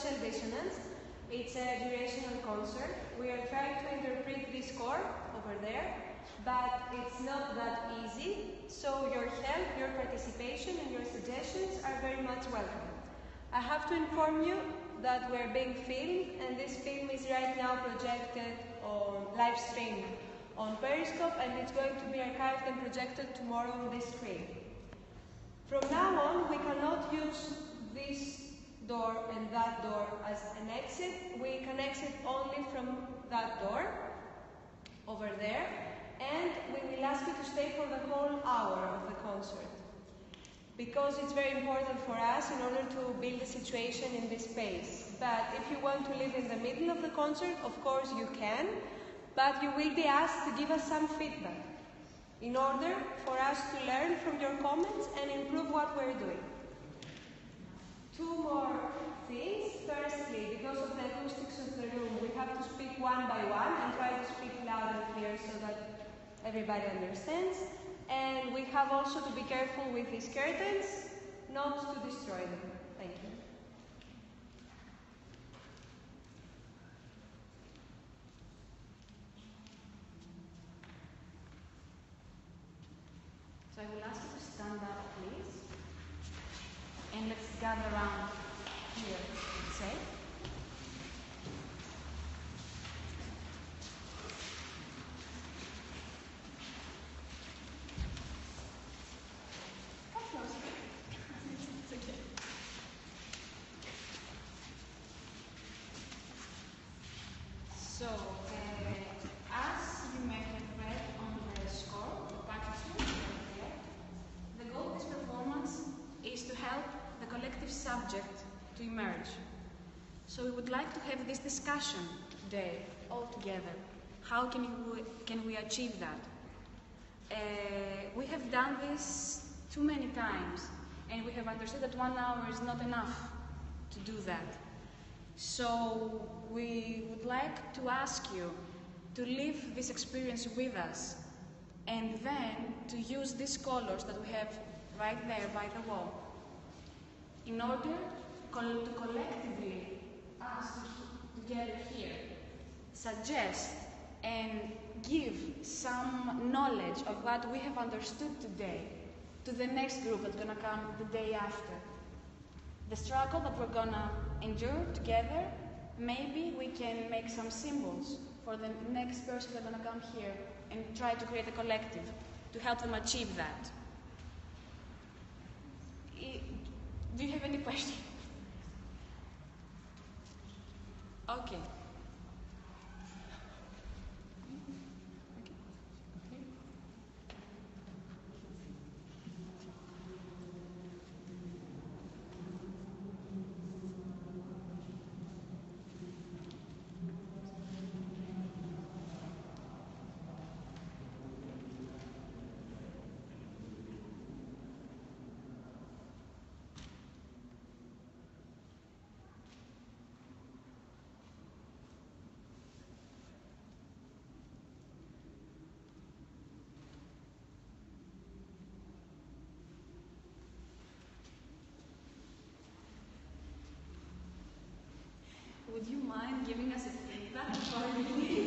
Dissonance. It's a durational concert. We are trying to interpret this score over there, but it's not that easy. So your help, your participation, and your suggestions are very much welcome. I have to inform you that we're being filmed, and this film is right now projected or live streamed on Periscope, and it's going to be archived and projected tomorrow on this screen. From now on, we cannot use this door and that door as an exit. We can exit only from that door over there, and we will ask you to stay for the whole hour of the concert. Because it's very important for us in order to build a situation in this space. But if you want to live in the middle of the concert, of course you can, but you will be asked to give us some feedback in order for us to learn from your comments and improve what we're doing. Two more things. Firstly, because of the acoustics of the room, we have to speak one by one and try to speak loud and clear so that everybody understands. And we have also to be careful with these curtains, not to destroy them. Thank you. So I will ask And let's gather around here, say. Come closer. It's okay. So, uh, as you may have read on the score, the partition right there, the goal of this performance is to help the collective subject to emerge. So we would like to have this discussion today, all together. How can we, can we achieve that? Uh, we have done this too many times, and we have understood that one hour is not enough to do that. So we would like to ask you to live this experience with us and then to use these colors that we have right there by the wall in order to collectively, us to- together here, suggest and give some knowledge of what we have understood today to the next group that's gonna come the day after. The struggle that we're gonna endure together, maybe we can make some symbols for the next person that's gonna come here and try to create a collective to help them achieve that. Do you have any questions? Okay. Would you mind giving us a feedback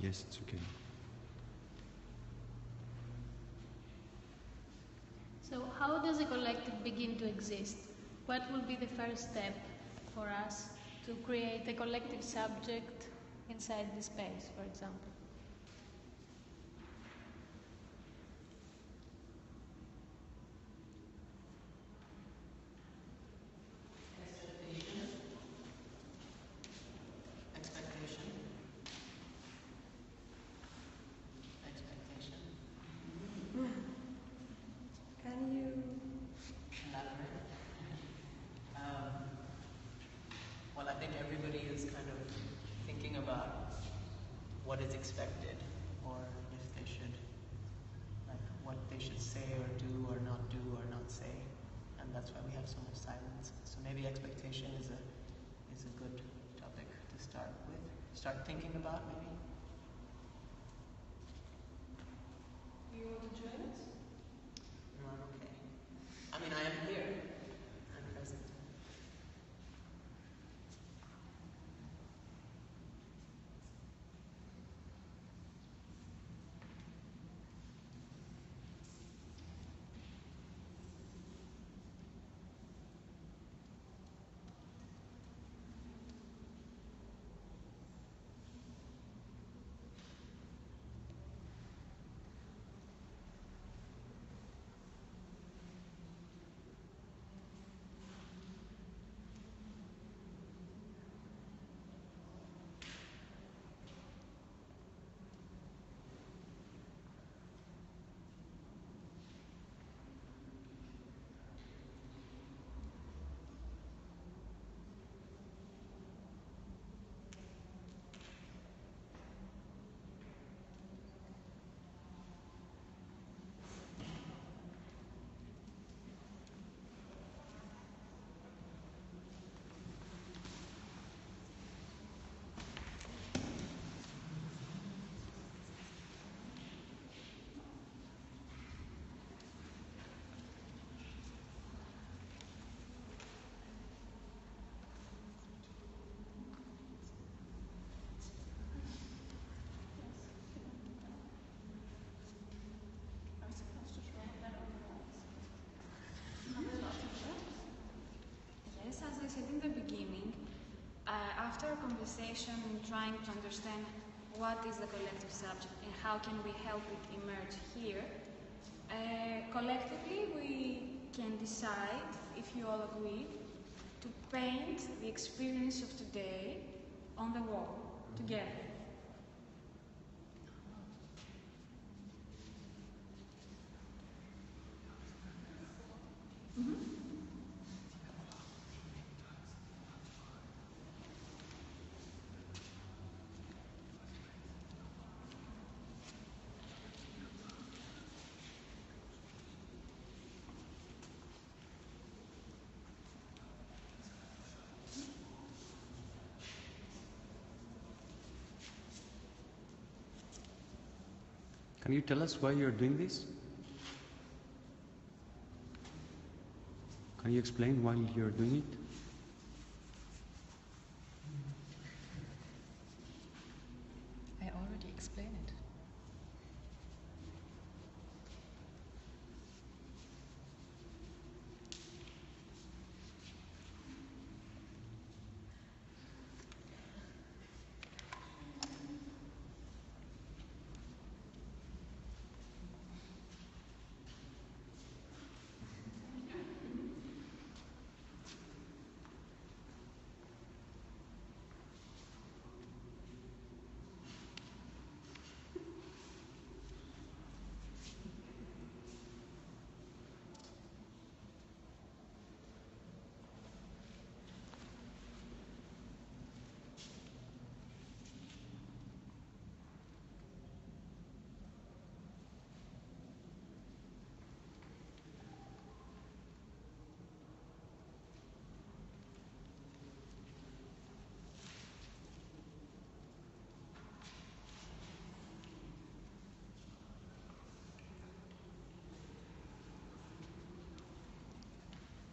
Yes, it's okay. So, how does a collective begin to exist? What will be the first step for us to create a collective subject inside the space, for example? Expectation. Expectation. Can you Elaborate. Um, well, I think everybody is kind of thinking about what is expected, or if they should, like, what they should say or do or not do or not say, and that's why we have so much silence. So maybe expectation is a is a good topic to start with. Start thinking about maybe. you want to join us? Conversation trying to understand what is the collective subject and how can we help it emerge here, uh, collectively we can decide, if you all agree, to paint the experience of today on the wall together. Can you tell us why you're doing this? Can you explain why you're doing it?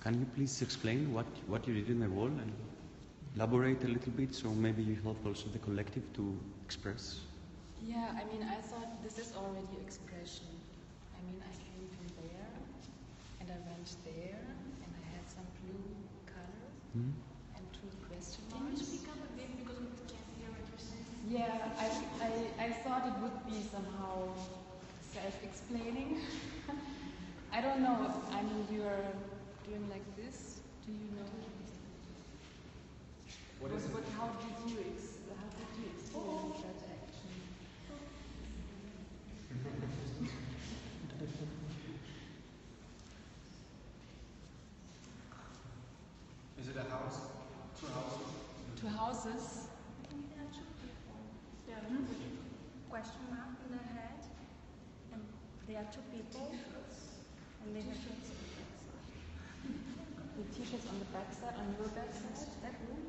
Can you please explain what, what you did in the wall and elaborate a little bit so maybe you help also the collective to express? Yeah, I mean, I thought this is already expression. I mean, I came from there, and I went there, and I had some blue color Hmm? and two question Can you marks. speak up a bit because we can't hear what you're saying? Yeah, I, I, I thought it would be somehow self-explaining. I don't know. I mean, you're doing like this. Do you know? What is it? How did you ex- how did you experience that action? Is it a house? Two houses? Two houses. There are two question mark in their head, and there are two people, and they have The t-shirts on the backside, on your backside. that room.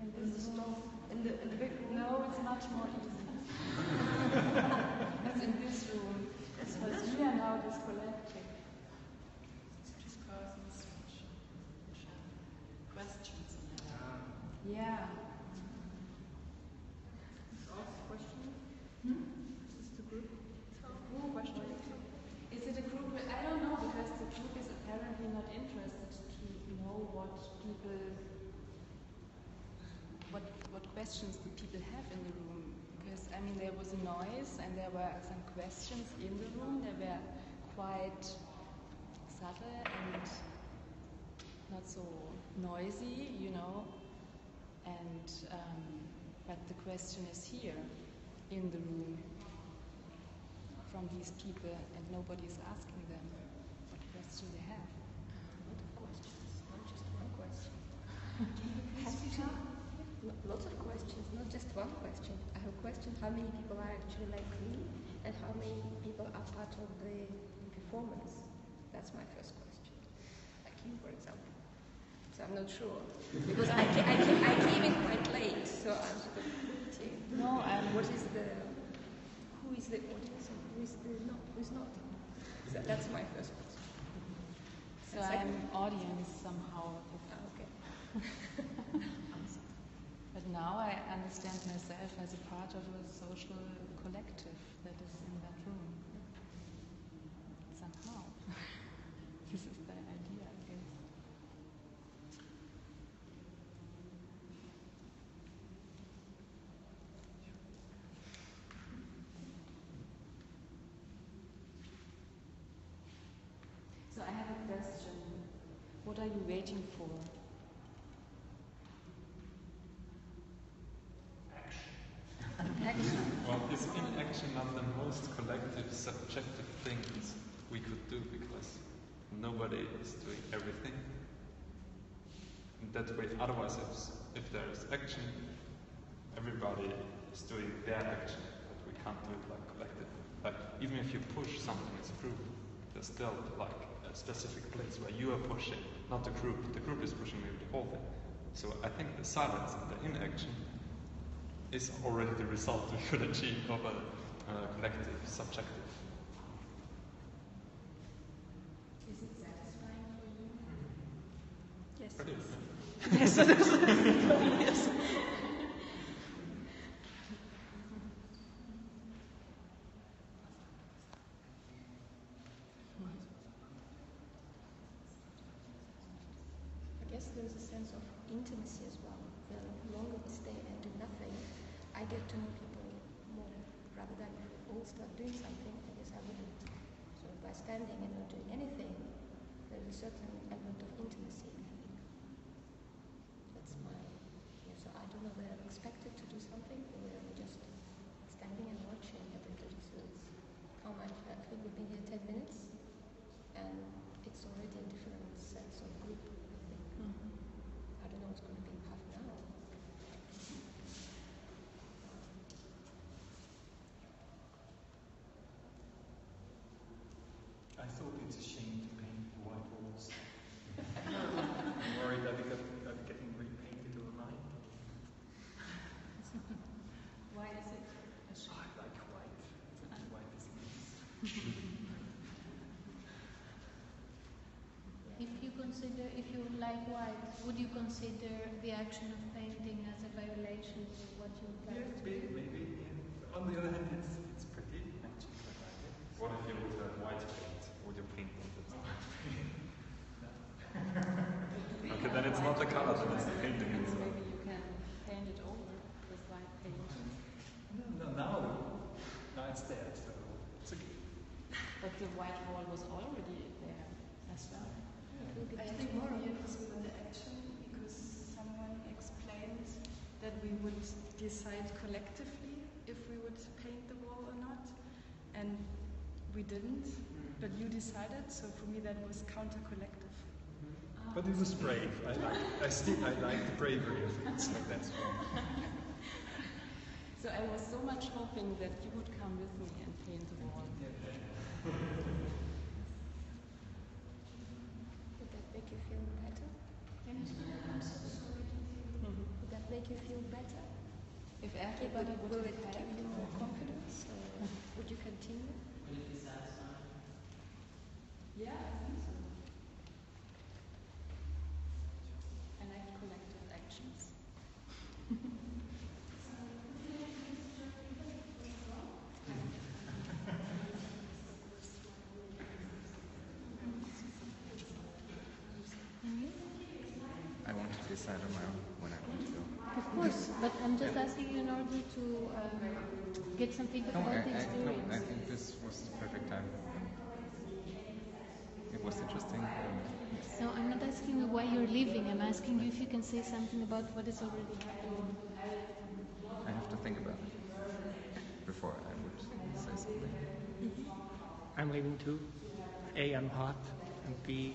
In is not in the in the big room. No, it's much more easy. That's in this room. That's Because this we are now discollecting. This person's questions. Ah, Yeah. question. Hmm? Is the group? Who question? Is it a group? I don't know because the group is apparently not interested to know what people, what what questions the people have in the room. Because I mean, there was a noise and there were some questions in the room. They were quite subtle and not so noisy, you know. And um, but the question is here in the room from these people and nobody is asking them what question they have. lot of questions, not just one question. Have you Lots of questions, not just one question. I have a question how many people are actually like me and how many people are part of the performance? That's my first question. Like you, for example. So I'm not sure. Because I, ca- I, ca- I came in quite late, so I'm sort of. No, I'm What is the, who is the audience and who is the not, who is not? So that's my first question. so I'm audience somehow. Ah, okay. But now I understand myself as a part of a social collective that is in that room. Somehow. this is the idea, I guess. So I have a question. What are you waiting for? Action. Well, is inaction not the most collective, subjective things we could do because nobody is doing everything? In that way, otherwise, if, if there is action, everybody is doing their action, but we can't do it like collective. Like, even if you push something a group, there's still like a specific place where you are pushing, not the group. The group is pushing maybe the whole thing. So I think the silence and the inaction is already the result we could achieve of a uh, collective, subjective. Is it satisfying for you? Yes. Pretty, I guess there's a sense of intimacy as well. The longer we stay and do nothing, I get to know people more. Rather than if we all start doing something, I guess I wouldn't. So by standing and not doing anything, there's a certain element of intimacy, I think. That's my. Yeah, so I don't know whether I'm expected to do something or whether I'm just standing and watching. Think that it's, how much. Uh, I think we've been here 10 minutes and it's already a different sense of group, I think. Mm-hmm. I don't know what's going to be in half an hour. I thought it's a shame to paint white walls. I'm worried that it got, that getting repainted overnight. Why is it? I like white. I think white is nice. If you consider, if you like white, would you consider the action of painting as a violation of what you would like to Maybe, do? maybe, yeah. on the other hand, it's, it's pretty, actually, quite like it. What if you would have white paint? Would you paint on it? okay, then it's not the color, then it's the painting itself. Maybe you can paint it over with white paint. No, no, now, now it's there, so it's okay. But the white wall was already there as well. I think more obvious with the action because someone explained that we would decide collectively if we would paint the wall or not, and we didn't. Mm-hmm. But you decided, so for me that was counter-collective. Mm-hmm. But it was brave. I like, I still, I like the bravery of it, so that's fine. So I was so much hoping that you would come with me and paint the wall. Would that make you feel better? Mm-hmm. Would that make you feel better? If everybody would would it give you more confidence? Or mm-hmm. would you continue? Would it be satisfying? Yeah, I think so. I like collective actions. I want to decide on my own when I want to. Of course, but I'm just asking you in order to um, get some feedback No, I, about the I, no. I think this was the perfect time. It was interesting. Um, No, I'm not asking you why you're leaving. I'm asking you if you can say something about what is already happening. I have to think about it before I would say something. I'm leaving too. A, I'm hot, and B,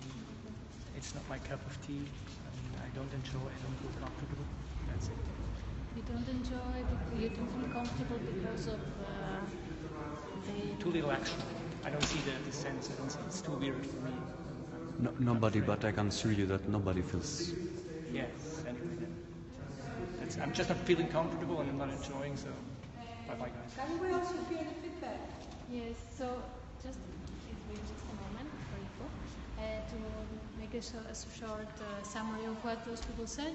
it's not my cup of tea. I mean, I don't enjoy, I don't feel comfortable. That's it. You don't enjoy, bec- you don't feel comfortable because of uh, the. Too little action. I don't see the, the sense. I don't see. It's too weird for me. No, nobody, but I can assure you that nobody feels. Yes, Anyway, then. That's, I'm just not feeling comfortable and I'm not enjoying. So, bye bye guys. Can we also hear the feedback? Yes, so just give me just a moment before you uh, to make a, a short uh, summary of what those people said.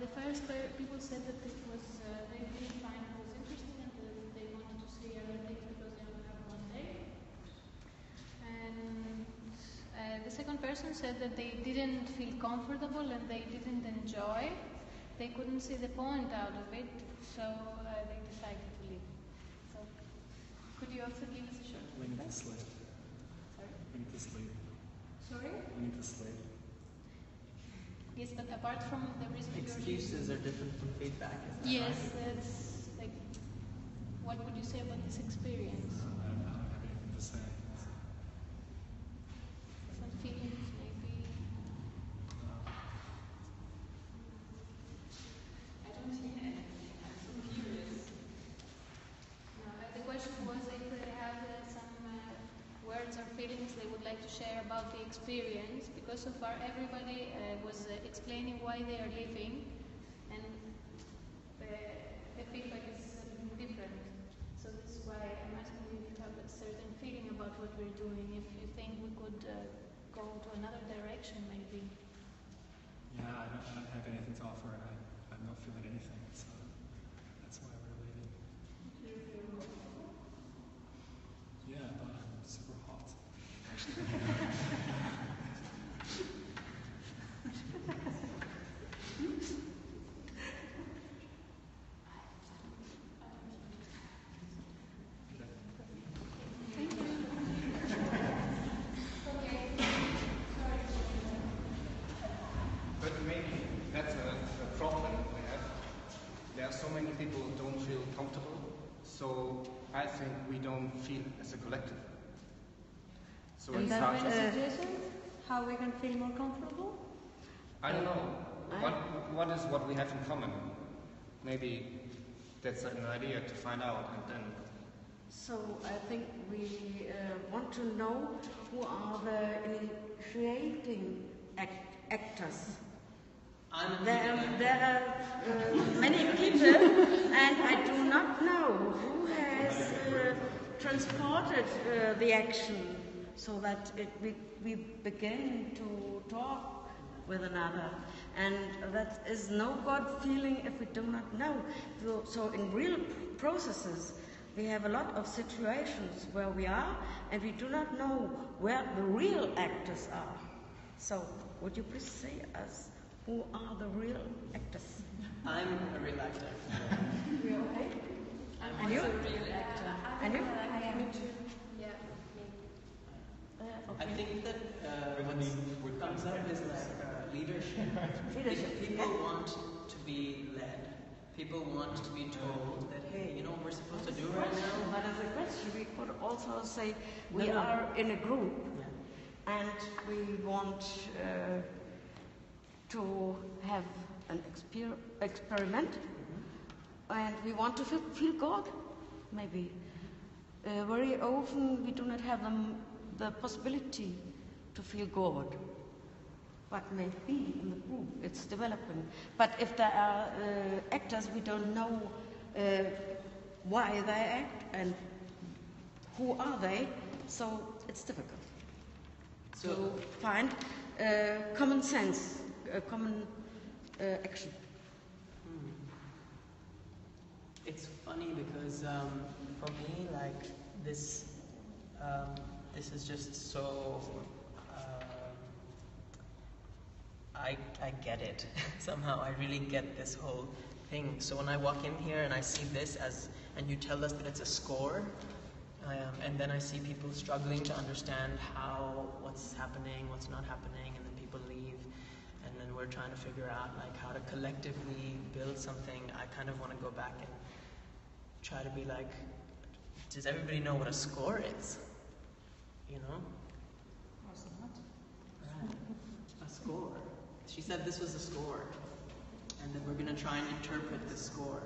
The first pe- people said that it was uh, they didn't find it was interesting and that they wanted to see other things because they only have one day. And uh, the second person said that they didn't feel comfortable and they didn't enjoy. They couldn't see the point out of it, so uh, they decided to leave. So, could you also give us a short We need to sleep. Sorry? We need to sleep. Sorry? We need to sleep. Yes, but apart from the reason Excuses are different from feedback, is that Yes, right? that's like. What would you say about this experience? I don't, I have anything to say. Some feelings, maybe. I don't hear anything. I'm so curious. No, the question was if they have uh, some uh, words or feelings they would like to share about the experience, because so far everybody uh, was uh, explaining why they are leaving, and the, the feedback is different. So this is why I'm asking you if you have a certain feeling about what we're doing, if you think we could uh, go to another direction, maybe. Yeah, I don't, I don't have anything to offer, I, I'm not feeling anything, so that's why we're leaving. Yeah, but I'm super hot. Thank you. But maybe that's a, a problem we have. There are so many people who don't feel comfortable, so I think we don't feel as a collective. So And it's then hard. a suggestion how we can feel more comfortable? I don't know. I- What, what is what we have in common? Maybe that's an idea to find out and then So I think we uh, want to know who are the initiating act- actors. I'm There, people there are uh, many people, and I do not know who has uh, transported uh, the action so that it, we, we begin to talk with another. And that is no God feeling if we do not know. So, so in real processes, we have a lot of situations where we are and we do not know where the real actors are. So, would you please say us who are the real actors? I'm a real actor. Real I'm And you? also real actor. And you? I am. Yeah. I think that uh, what comes up is like uh, leadership. Leadership, People want to be led. People want to be told that, hey, you know what we're supposed to do right now? But as a question, we could also say we No, no. are in a group and we want uh, to have an exper- experiment and we want to feel, feel God, maybe. Uh, very often we do not have them, the possibility to feel God. but maybe in the group, it's developing. But if there are uh, actors, we don't know uh, why they act and who are they, so it's difficult to find uh, common sense, uh, common uh, action. Hmm. It's funny because um, for me, like this, um, this is just so. Um, I I get it somehow. I really get this whole thing. So when I walk in here and I see this as, and you tell us that it's a score, um, and then I see people struggling to understand how what's happening, what's not happening, and then people leave, and then we're trying to figure out like how to collectively build something. I kind of want to go back and try to be like, does everybody know what a score is? You know, Right. a score. She said this was a score, and that we're gonna try and interpret the score.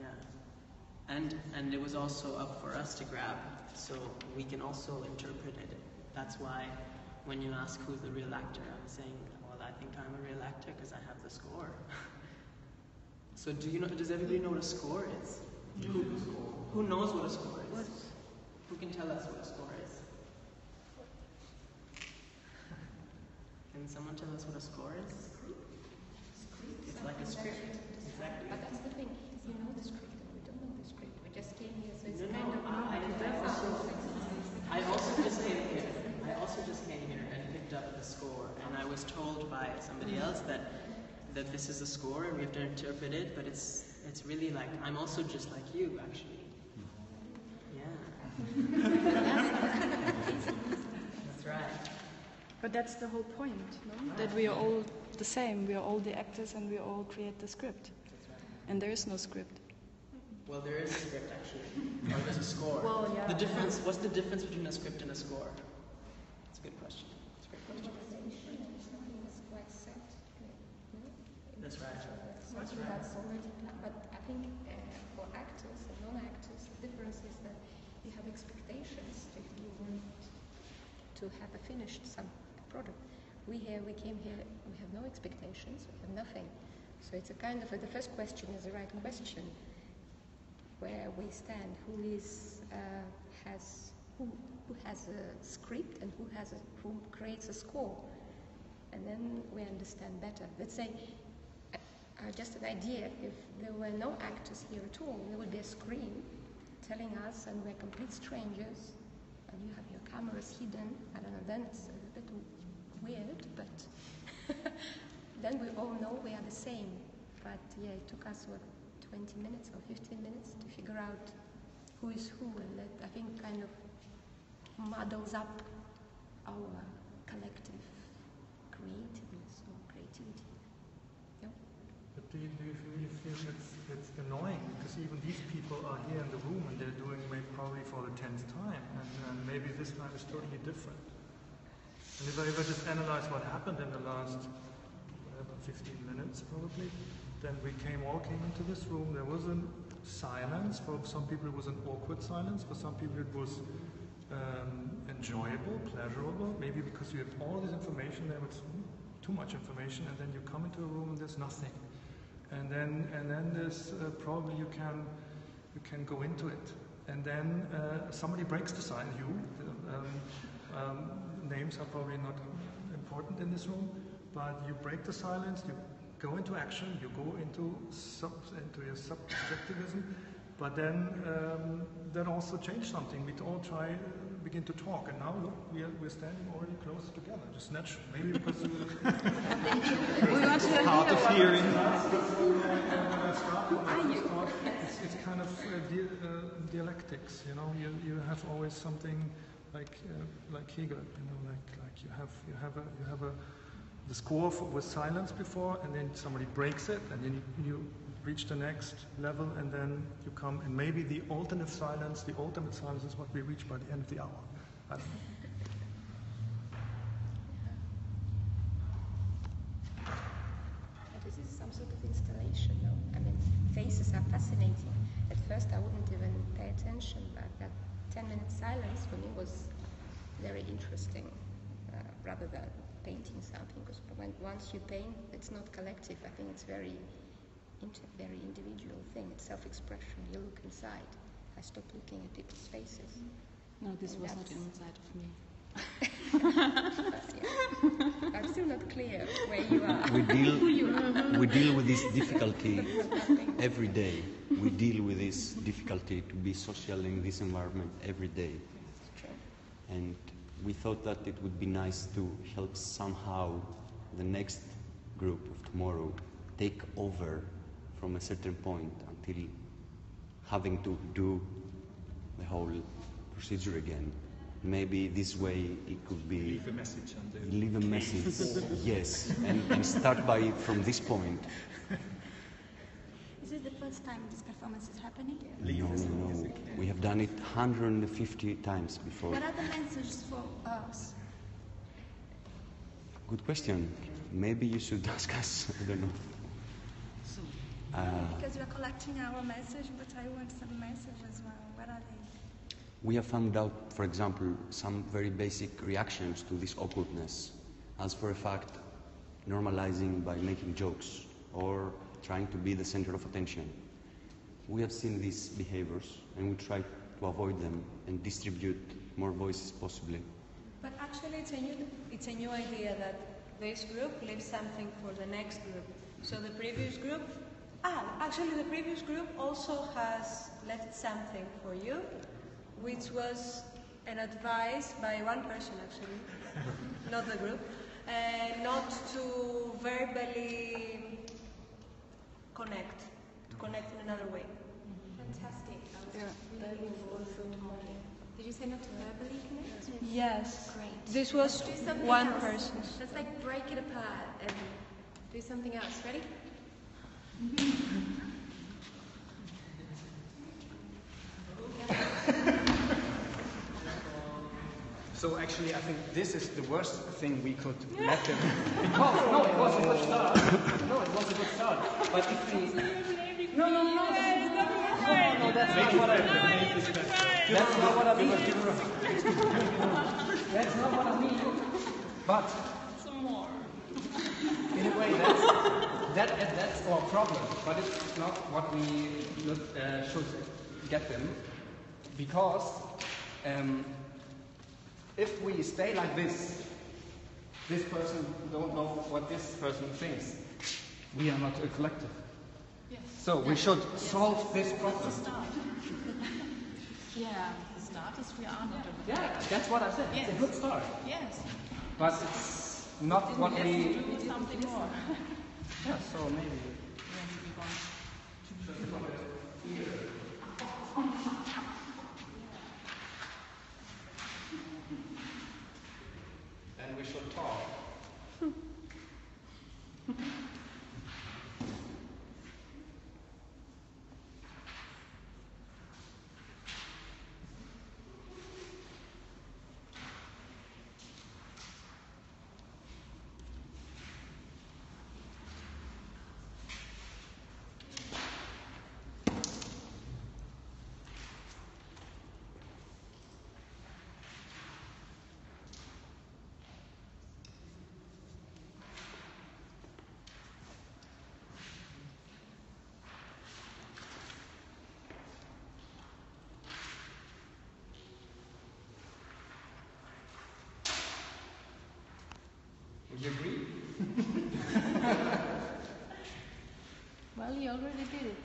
Yeah. And and it was also up for us to grab, so we can also interpret it. That's why when you ask who's the real actor, I'm saying, well, I think I'm a real actor because I have the score. so do you know? Does everybody know what a score is? Who, who knows what a score is? Who can tell us what a score is? Can someone tell us what a score is? It's like a script. Exactly. But that's the thing. You know the script and we don't know the script. We just came here, so it's No, kind no, of ah, I, I also, I also just came here. I also just came here and picked up the score, and I was told by somebody else that that this is a score and we have to interpret it, but it's it's really like I'm also just like you, actually. Yeah. That's right. But that's the whole point, no? That we are all the same. We are all the actors and we all create the script. Right. And there is no script. Well, there is a script actually, or there's a score. Well, yeah. The difference. What's the difference between a script and a score? That's a good question. That's a great question. It's quite set. That's right. That's right. Think uh, for actors and non-actors, the difference is that you have expectations if you want to have a finished some product. We here, we came here, we have no expectations, we have nothing. So it's a kind of a, the first question is the right question. Where we stand, who is uh, has who who has a script and who has a, who creates a score, and then we understand better. Let's say uh, just an idea, if there were no actors here at all, there would be a screen telling us, and we're complete strangers, and you have your cameras hidden, I don't know, then it's a bit weird, but then we all know we are the same. But yeah, it took us, what, 20 minutes or 15 minutes to figure out who is who, and that I think kind of muddles up our collective creativeness or creativity. But do you, do you really feel it's, it's annoying? Because even these people are here in the room and they're doing maybe probably for the tenth time, and, and maybe this time is totally different. And if I, if I just analyze what happened in the last whatever, 15 minutes probably, then we came all came into this room, there was a silence, for some people it was an awkward silence, for some people it was um, enjoyable, pleasurable, maybe because you have all this information, there was too much information, and then you come into a room and there's nothing. And then, and then there's uh, probably you can, you can go into it. And then uh, somebody breaks the silence, you, um, um, names are probably not important in this room, but you break the silence, you go into action, you go into sub, into your subjectivism, but then um, that also changed something. We all try, begin to talk, and now look, we are, we're standing already close together, just natural. Maybe because we want to hard of hear hearing. It's, it's kind of uh, di- uh, dialectics, you know. You, you have always something like uh, like Hegel, you know, like like you have you have a you have a the score for, with silence before, and then somebody breaks it, and then you, you reach the next level, and then you come, and maybe the ultimate silence, the ultimate silence is what we reach by the end of the hour. This is some sort of installation, no? I mean, faces are fascinating. At first, I wouldn't even pay attention, but that 10 minute silence for me was very interesting, uh, rather than painting something. Because once you paint, it's not collective. I think it's very, very individual thing. It's self-expression. You look inside. I stopped looking at people's faces. No, this And was not inside of me. Yeah. I'm still not clear where you are. We deal, Who you we deal with this difficulty every day. We deal with this difficulty to be social in this environment every day. And we thought that it would be nice to help somehow the next group of tomorrow take over from a certain point until having to do the whole procedure again. Maybe this way it could be Leave a message on leave a message. Oh. yes, and, and start by from this point. Is it the first time this performance is happening? No, no, no. We have done it 150 times before. What are the messages for us? Good question. Maybe you should ask us. I don't know. Uh, Because we are collecting our message, but I want some message as well. What are they? we have found out, for example, some very basic reactions to this awkwardness. As for a fact, normalizing by making jokes or trying to be the center of attention. We have seen these behaviors and we try to avoid them and distribute more voices possibly. But actually, it's a new it's a new idea that this group leaves something for the next group. So the previous group, ah, actually, the previous group also has left something for you, which was an advice by one person actually, not the group, uh, not to verbally connect, to connect in another way. Fantastic. Did you say not to verbally connect? Yes. Great. This was Let's do something one else. person. Let's like break it apart and do something else. Ready? So actually, I think this is the worst thing we could let them. Because no, it was a good start. No, it was a good start. But if we no, no, no, no, no, that's not what I mean. That's not what I mean. That's not what I mean. But Some more. in a way, that's that that's our problem. But it's not what we uh, should get them, because um, if we stay like this, this person don't know what this person thinks. We are not a collective. Yes. So we should solve this problem. That's the start. yeah, the start is we are not a Yeah, that's what I said. It's a good start. Yes. But it's not what Yes, we. we do something more. Yeah, so maybe. Yes, we want. Would you agree? well, you already did it.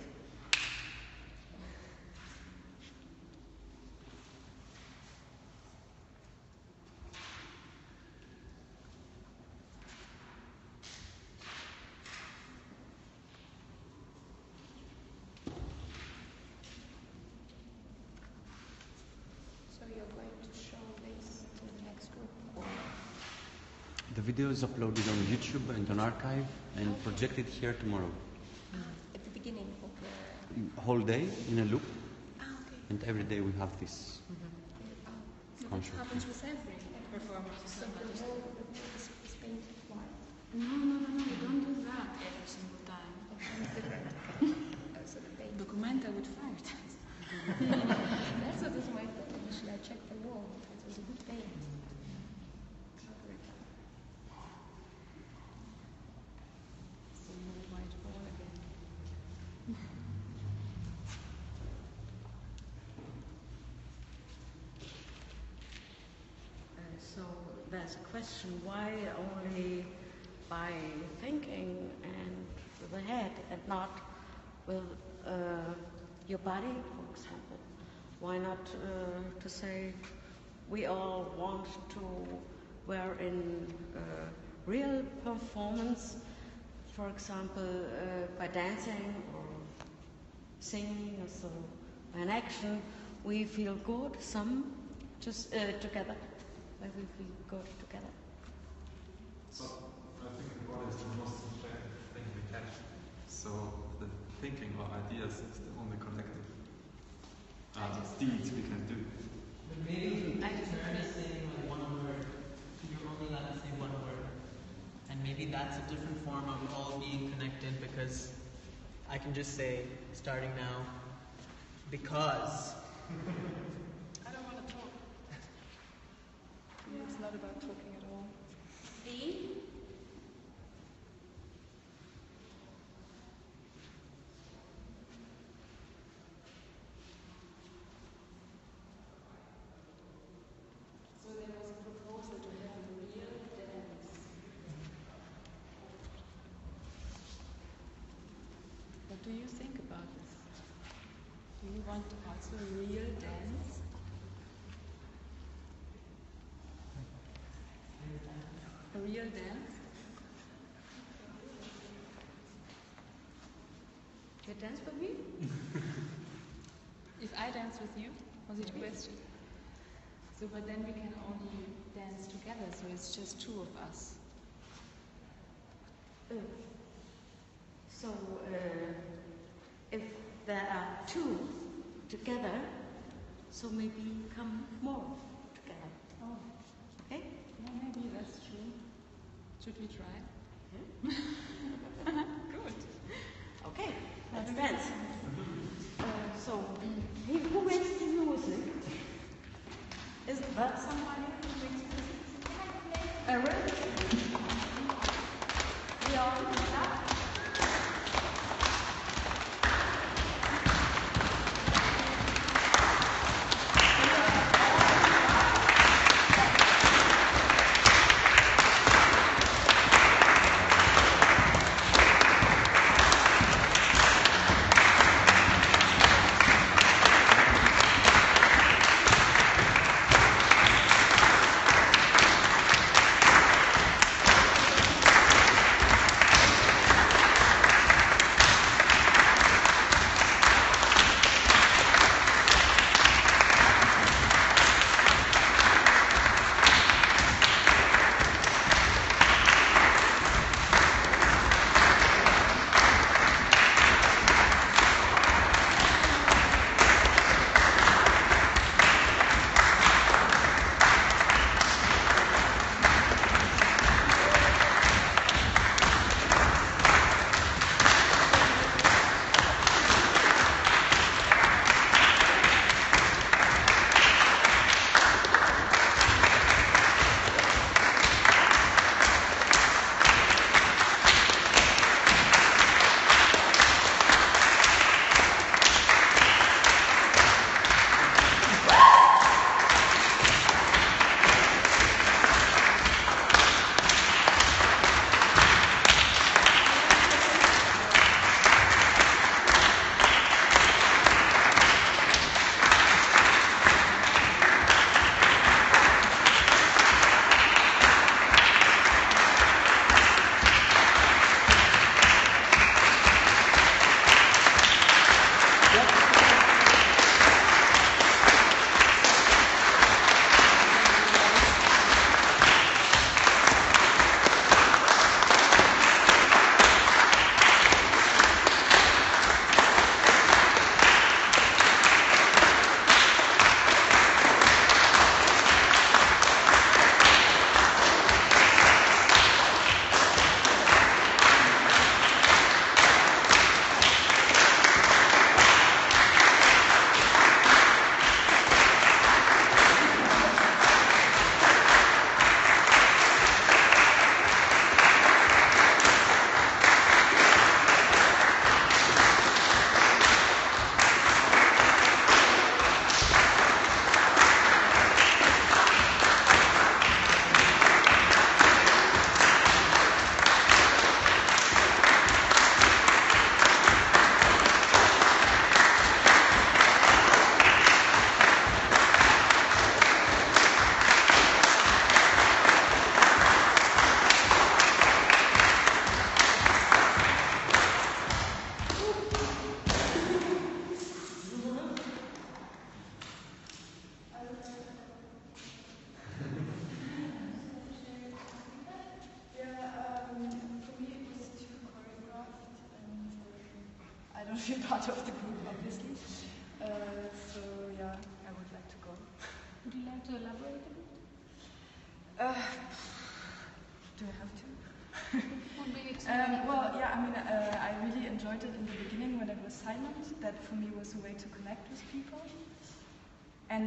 So you're going to show this to the next group? Or The video is uploaded on YouTube and on archive and projected here tomorrow. at the beginning of the... Whole day in a loop, Ah, okay. and every day we have this So that concert. happens with every performance. So the whole the wall is, is painted white. No, no, no, no, we don't do that every single time. so the. Documenta would fire that. That's what is my thought. Initially, I checked the wall. It was a good paint. So no white wall again. Uh, so there's a question why only by thinking and with the head and not with uh, your body, for example? Why not uh, to say we all want to were in uh, real performance, for example, uh, by dancing or singing or so, by an action, we feel good, some just uh, together, where we feel good together. So I think the body is the most subjective thing we catch. So the thinking or ideas is the only collective uh, deeds we can do. But maybe you turn to saying like one word. You're only allowed to say one word. And maybe that's a different form of all being connected because I can just say, starting now, because. I don't want to talk. Yeah, it's not about talking So there was a proposal to have a real dance. What do you think about this? Do you want also a real dance? A real dance? You dance with me? If I dance with you, was it a question? So, but then we can only dance together, so it's just two of us. Uh, so uh, if there are two together, so maybe come more together. Oh, Okay? yeah, maybe that's true. Should we try? Good. Okay, let's dance. Uh, so, who who makes the music? Is that somebody who makes music? Eric?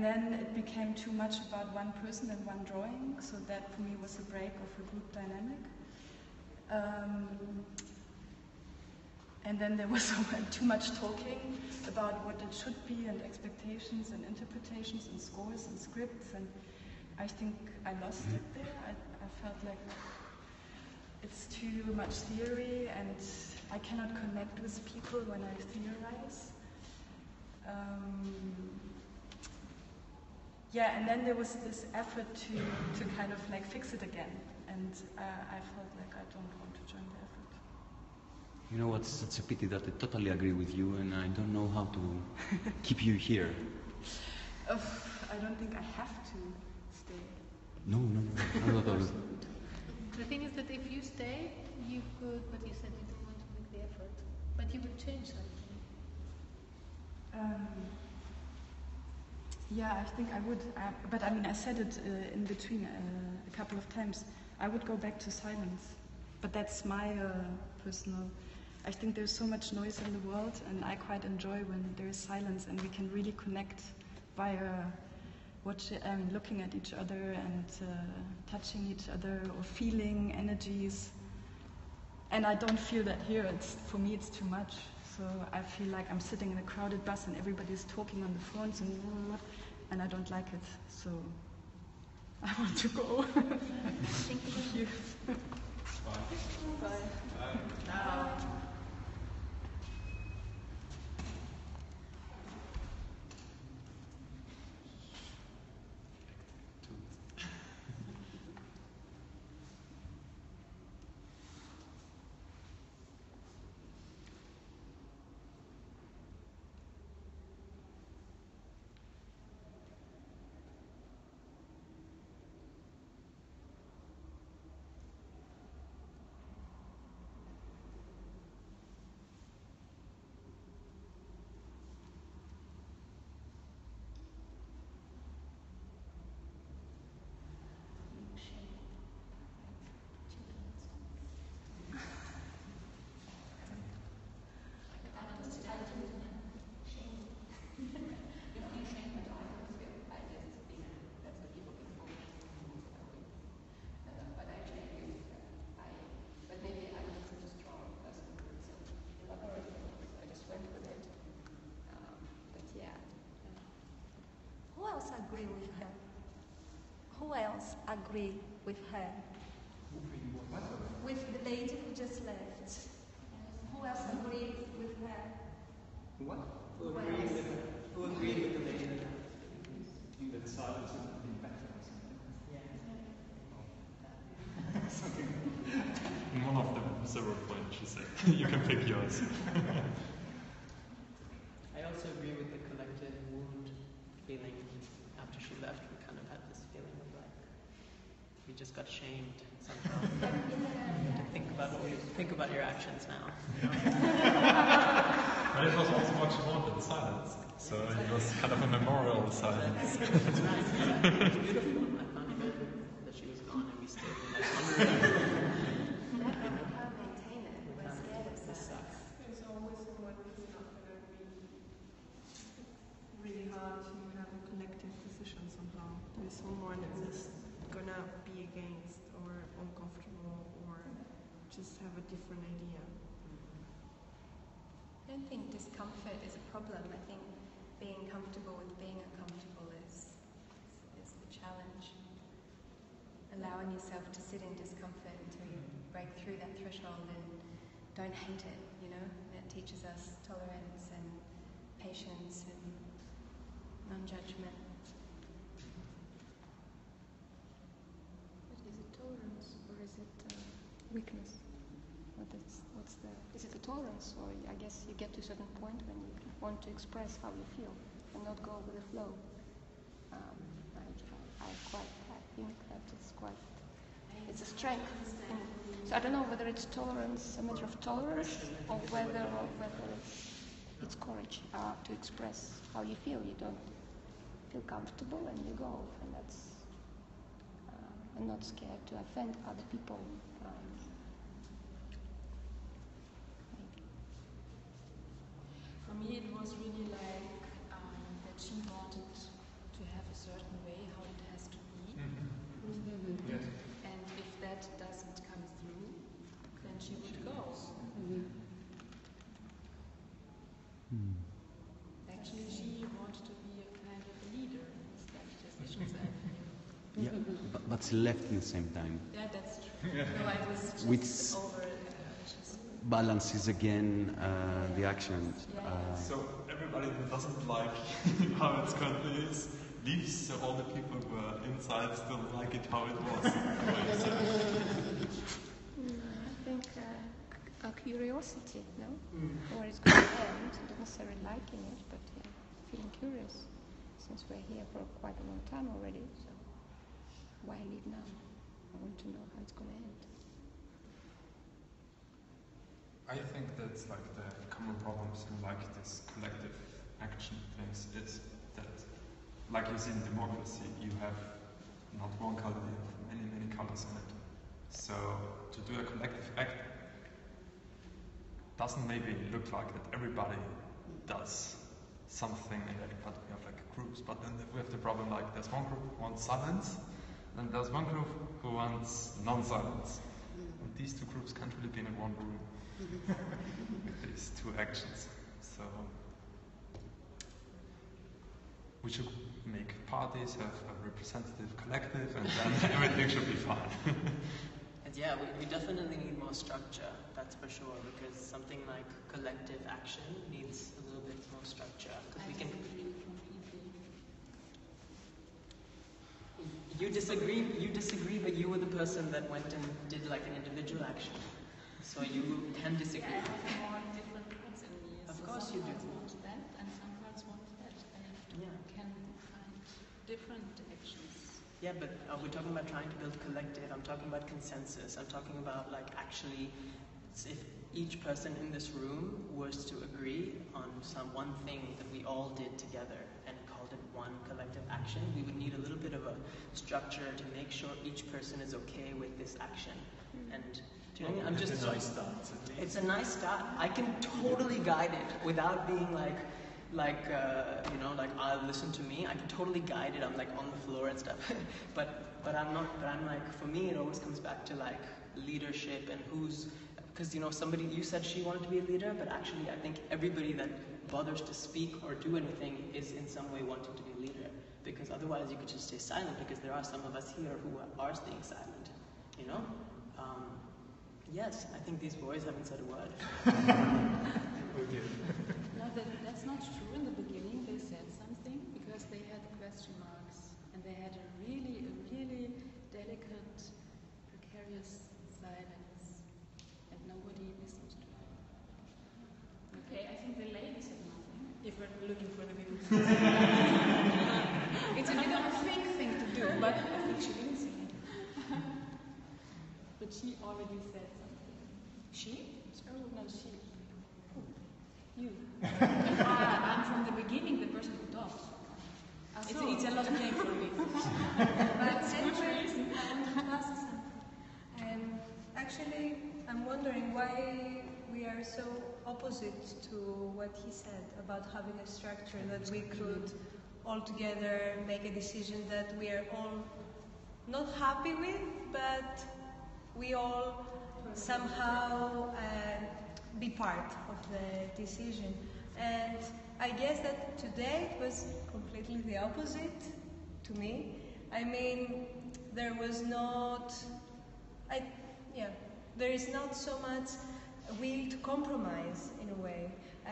Then it became too much about one person and one drawing, so that for me was a break of a group dynamic. Um, and then there was too much talking about what it should be and expectations and interpretations and scores and scripts and I think I lost it there. I, I felt like it's too much theory and I cannot connect with people when I theorize. Um, yeah, and then there was this effort to, to kind of like fix it again. And uh, I felt like I don't want to join the effort. You know what's such a pity that I totally agree with you, and I don't know how to keep you here. Ugh, I don't think I have to stay. No, no, no, not at all. The thing is that if you stay, you could, but you said you don't want to make the effort, but you would change something. Um, yeah, I think I would. I, but I mean, I said it uh, in between uh, a couple of times. I would go back to silence. But that's my uh, personal. I think there's so much noise in the world, and I quite enjoy when there is silence and we can really connect via watch, I mean, looking at each other and uh, touching each other or feeling energies. And I don't feel that here. It's for me, it's too much. So I feel like I'm sitting in a crowded bus and everybody's talking on the phones and and I don't like it. So I want to go. Thank you. Bye. But agree with her? Who else agree with her? With the lady who just left. Who else agreed with her? What? Who agreed with her? Who agreed with the lady? think that silence would have been better or something. In one of the several points she said, you can pick yours. I also agree with the collective wound feeling. After she left, we kind of had this feeling of like we just got shamed somehow. think about what we think about your actions now. But it was also much more than silence. So it was kind of a memorial silence. It's nice. Yeah, it's beautiful. I found it good that she was gone and we stayed. And I was wondering. This sucks. There's always someone who's not going to be really hard to have a collective decision somehow. There's someone who's going to be against or uncomfortable or just have a different idea. I don't think discomfort is a problem. I think being comfortable with being uncomfortable is, is the challenge. Allowing yourself to sit in discomfort until you break through that threshold and don't hate it, you know? That teaches us tolerance and patience and non-judgment. But is it tolerance or is it uh, weakness? What is, what's the, is it a tolerance or I guess you get to a certain point when you want to express how you feel and not go with the flow. Um, I, I quite, I think that it's quite, it's a strength. So I don't know whether it's tolerance, a matter of tolerance, or whether, or whether it's it's courage uh, to express how you feel. You don't feel comfortable and you go, and that's uh, and not scared to offend other people. Um, For me, it was really like um, that she wanted to have a certain way how it has to be. Mm-hmm. Mm-hmm. Yes. And if that doesn't come through, then she would go. Mm-hmm. Actually, she wanted to be a kind of a leader instead of decisions. I feel. Yeah, but, but she left in the same time. Yeah, that's true. No, I was just Which over. Just balances again uh, the actions. Uh, So everybody who doesn't like how it currently is leaves, so all the people who are inside still like it how it was. Mm, I think uh, a curiosity, no? Where it's going to end, not necessarily liking it, but yeah, feeling curious. Since we're here for quite a long time already, so why leave now? I want to know how it's going to end. I think that's like the common problems in like this collective action things is that, like you see in democracy, you have not one color, you have many, many colors in it. So to do a collective act doesn't maybe look like that everybody does something in it, but we have like groups. But then we have the problem like there's one group who wants silence, and there's one group who wants non-silence. And these two groups can't really be in one room with these two actions. So we should make parties, have a representative collective, and then everything should be fine. And yeah, we, we definitely need more structure, that's for sure, because something like collective action needs a little bit more structure. Because we can. You disagree. You disagree, but you were the person that went and did like an individual action, so you can disagree. Yeah, I have more different parts in me. Of so course you do. parts want that, and some parts want that, and Yeah. can find different actions. Yeah, but are we talking about trying to build collective? I'm talking about consensus. I'm talking about like actually, if each person in this room was to agree on some one thing that we all did together and called it one collective action, we would need a little bit of a structure to make sure each person is okay with this action. Hmm. And do you know what I mean? I'm just It's a nice start. It's a nice start. I can totally guide it without being like like uh, you know like I'll listen to me. I can totally guide it. I'm like on the floor and stuff. but but I'm not. But I'm like for me, it always comes back to like leadership and who's because you know somebody you said she wanted to be a leader, but actually I think everybody that bothers to speak or do anything is in some way wanting to be a leader. Because otherwise you could just stay silent. Because there are some of us here who are staying silent. You know. Um, yes, I think these boys haven't said a word. No, that, that's not true. In the beginning, they said something because they had question marks and they had a really, a really delicate, precarious silence, and nobody listened to them. Okay, I think the lady said nothing. If we're looking for the people. it's a bit of a fake thing to do, but I think she didn't say it. but she already said something. She? Oh, no, she. You. ah, I'm from the beginning the person who talked. It's, so. it's a lot of name for me. But anyway, I wanted to ask some. Um, actually, I'm wondering why we are so opposite to what he said about having a structure that we could all together make a decision that we are all not happy with, but we all somehow uh, be part of the decision. And I guess that today it was completely the opposite to me. I mean, there was not, I, yeah, there is not so much will to compromise in a way. Uh,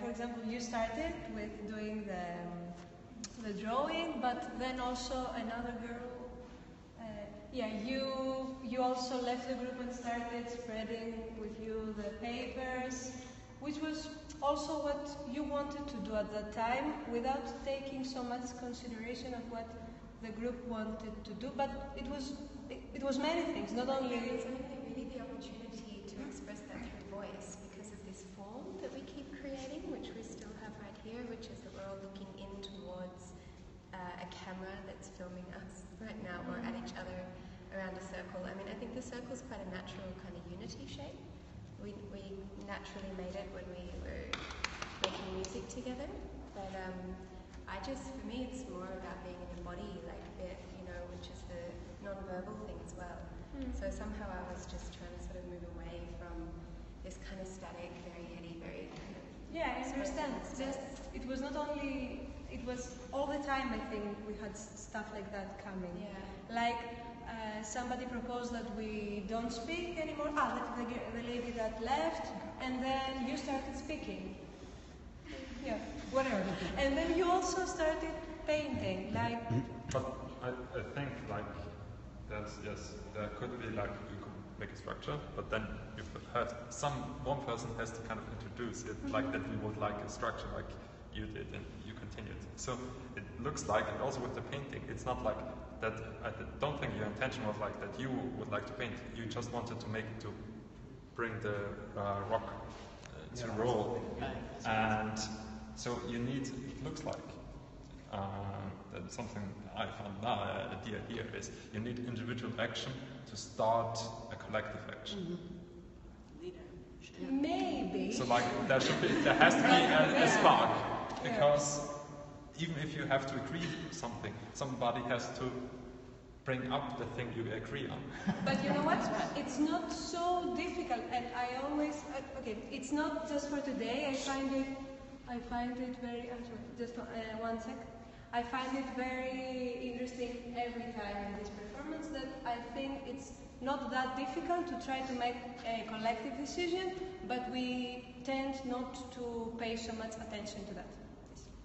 for example, you started with doing the, um, the drawing, but then also another girl yeah, you you also left the group and started spreading with you the papers, which was also what you wanted to do at that time, without taking so much consideration of what the group wanted to do. But it was it, it was many things, not only. It's only really the opportunity to express that through voice because of this form that we keep creating, which we still have right here, which is that we're all looking in towards uh, a camera that's filming us right now, or at each other around a circle. I mean, I think the circle is quite a natural kind of unity shape. We, we naturally made it when we were making music together, but um, I just, for me, it's more about being in the body, like bit, you know, which is the non-verbal thing as well. Mm. So somehow I was just trying to sort of move away from this kind of static, very heady, very kind of Yeah, I understand. Just it was not only it was all the time. I think we had stuff like that coming. Yeah. Like uh, somebody proposed that we don't speak anymore. Ah, that the, the lady that left, and then you started speaking. Yeah, whatever. And then you also started painting. Like But I, I think like that's yes, there could be like you could make a structure, but then you have some one person has to kind of introduce it like that we would like a structure like you did and you continued. So it looks like and also with the painting, it's not like that I don't think your intention was like that you would like to paint. You just wanted to make to bring the uh, rock uh, to Yeah. roll. And so you need it looks like uh, that something I found now uh, idea here is you need individual action to start a collective action. maybe. So like there should be there has to be a, a spark because even if you have to agree something, somebody has to bring up the thing you agree on. But you know what? It's not so difficult, and I always uh, okay. It's not just for today. I find it, I find it very. I'm sorry, just uh, one sec. I find it very interesting every time in this performance that I think it's not that difficult to try to make a collective decision, but we tend not to pay so much attention to that.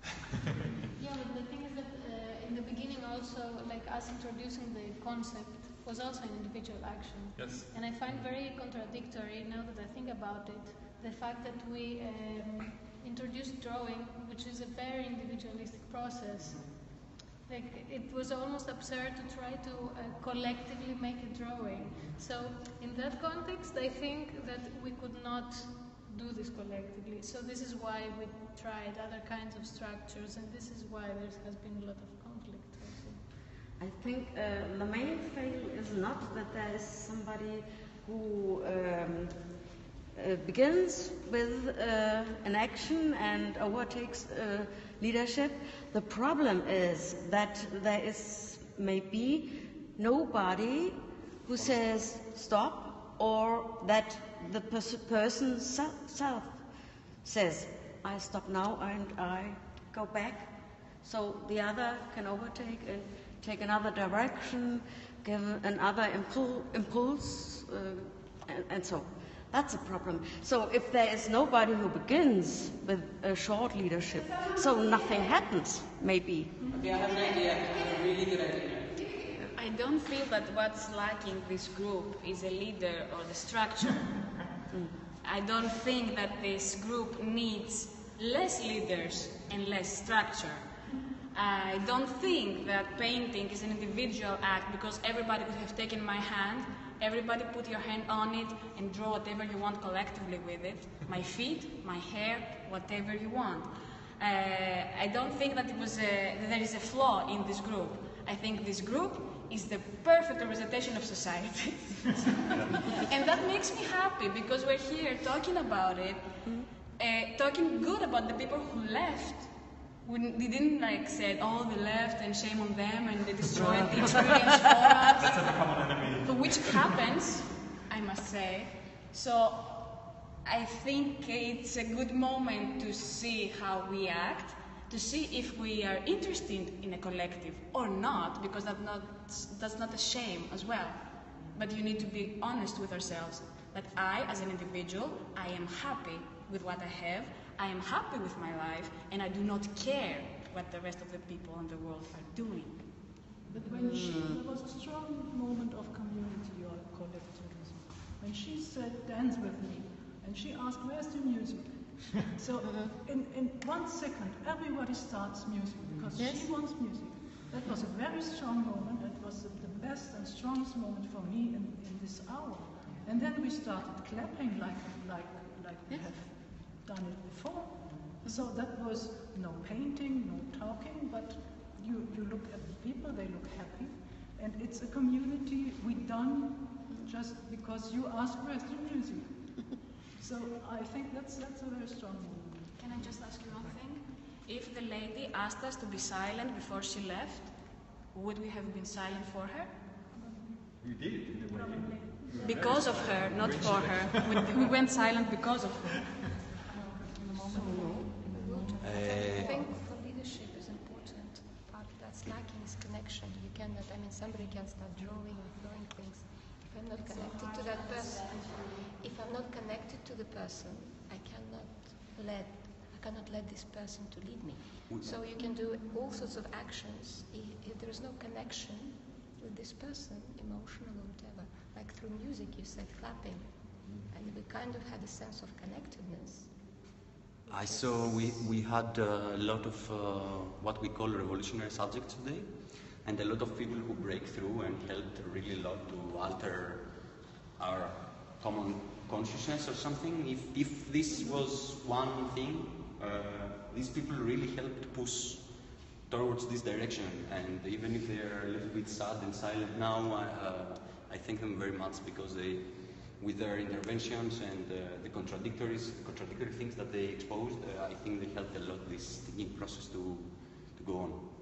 Yeah, but the thing is that uh, in the beginning also, like us introducing the concept was also an individual action. Yes. And I find very contradictory now that I think about it, the fact that we um, introduced drawing, which is a very individualistic process. Like it was almost absurd to try to uh, collectively make a drawing. So in that context, I think that we could not do this collectively. So this is why we tried other kinds of structures, and this is why there has been a lot of conflict. Also. I think uh, the main fail is not that there is somebody who um, uh, begins with uh, an action and overtakes uh, leadership. The problem is that there is maybe nobody who says stop or that the pers- person se- self says, I stop now and I go back. So the other can overtake and take another direction, give another impul- impulse, uh, and, and so. That's a problem. So if there is nobody who begins with a short leadership, so nothing happens, maybe. Okay, I have an idea. I have a really good idea. I don't feel that what's lacking this group is a leader or the structure. Mm. I don't think that this group needs less leaders and less structure. I don't think that painting is an individual act because everybody could have taken my hand, everybody put your hand on it and draw whatever you want collectively with it. My feet, my hair, whatever you want. Uh, I don't think that it was a, that there is a flaw in this group. I think this group is the perfect representation of society. and that makes me happy because we're here talking about it, uh, talking good about the people who left. We we didn't like say, oh, they left and shame on them and they destroyed the experience for us. That's a common enemy. Which happens, I must say. So I think it's a good moment to see how we act, to see if we are interested in a collective or not, because that not, that's not a shame as well. But you need to be honest with ourselves that I, as an individual, I am happy with what I have, I am happy with my life, and I do not care what the rest of the people in the world are doing. But when she, hmm. there was a strong moment of community or collectivism. When she said, dance with me, and she asked, where's the music? so mm-hmm. in, in one second, everybody starts music because Yes. she wants music. That was a very strong moment. That was the, the best and strongest moment for me in, in this hour. And then we started clapping like, like, like we have done it before. So that was no painting, no talking, but you, you look at the people, they look happy. And it's a community we done just because you asked Western music. so I think that's, that's a very strong movement. Can I just ask you one thing? If the lady asked us to be silent before she left, would we have been silent for her? We did, in a way. Because of her, not for her. We, we went silent because of her. I think for leadership is important. Part that's lacking is connection. You cannot, I mean, somebody can start drawing or throwing things. If I'm not connected to that person, if I'm not connected to the person, I cannot let, I cannot let this person to lead me. So you can do all sorts of actions if, if there is no connection with this person, emotional or whatever. Like through music, you said clapping, and we kind of had a sense of connectedness. I saw we, we had a lot of uh, what we call revolutionary subjects today, and a lot of people who break through and helped really a lot to alter our common consciousness or something. If, if this was one thing, uh, these people really helped push towards this direction. And even if they are a little bit sad and silent now, I, uh, I thank them very much because they, with their interventions and uh, the contradictories, contradictory things that they exposed, uh, I think they helped a lot this thinking process to, to go on.